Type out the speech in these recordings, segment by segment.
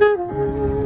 Mm-hmm.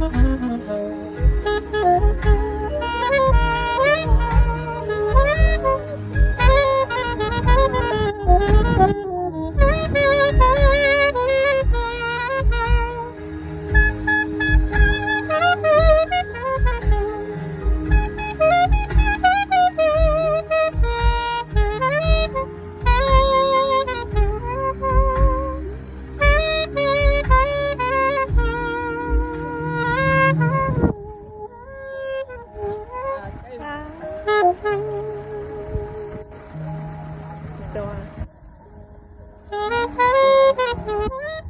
Oh. So. ah.